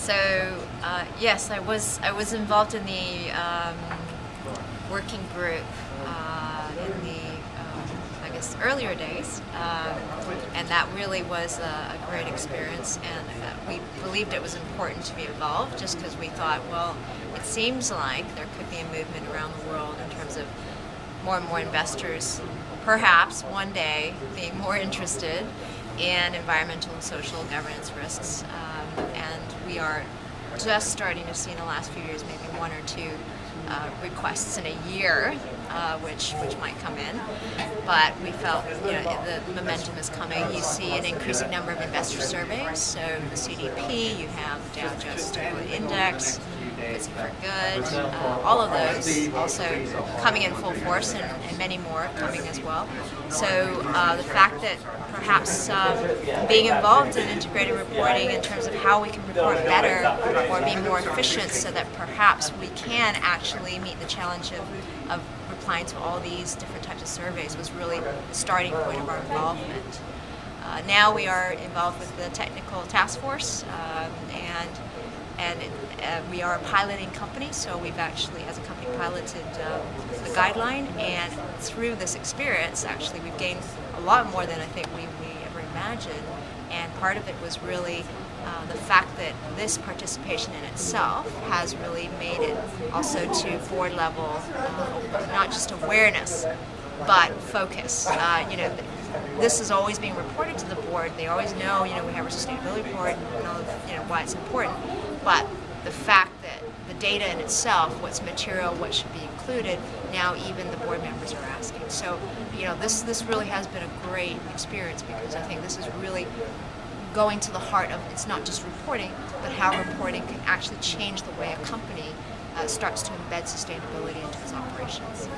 So uh, yes, I was I was involved in the um, working group uh, in the um, I guess earlier days, um, and that really was a, a great experience. And uh, we believed it was important to be involved, just because we thought, well, it seems like there could be a movement around the world in terms of more and more investors, perhaps one day being more interested in environmental and social governance risks. Um, are just starting to see in the last few years maybe one or two uh, requests in a year, uh, which which might come in. But we felt you know the momentum is coming. You see an increasing number of investor surveys. So the CDP, you have the Dow Jones Index, FTSE for Good, uh, all of those also coming in full force, and, and many more coming as well. So uh, the fact that perhaps um, being involved in integrated reporting in terms of how we can report better or be more efficient so that perhaps we can actually meet the challenge of, of replying to all these different types of surveys was really the starting point of our involvement. Uh, now we are involved with the technical task force um, and and uh, we are a piloting company, so we've actually, as a company, piloted um, the guideline, and through this experience, actually, we've gained a lot more than I think we, we ever imagined, part of it was really uh, the fact that this participation in itself has really made it also to board level, uh, not just awareness, but focus. Uh, you know, this is always being reported to the board. They always know, you know, we have our sustainability report and of, you know, why it's important. But the fact that the data in itself, what's material, what should be included, now even the board members are asking. So, you know, this this really has been a great experience because I think this is really going to the heart of it's not just reporting, but how reporting can actually change the way a company uh, starts to embed sustainability into its operations.